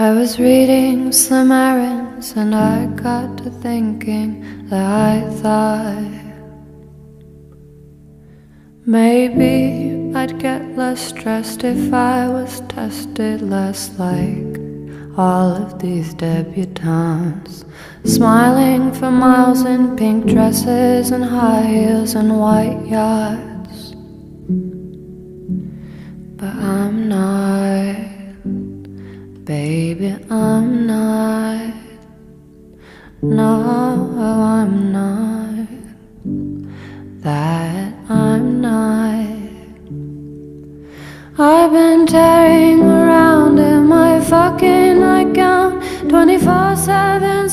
I was reading Slim Aarons and I got to thinking that I thought maybe I'd get less stressed if I was tested less like all of these debutantes. Smiling for miles in pink dresses and high heels and white yachts. But I'm not, baby, I'm not. No, I'm not. That I'm not. I've been tearing around in my fucking nightgown 24 7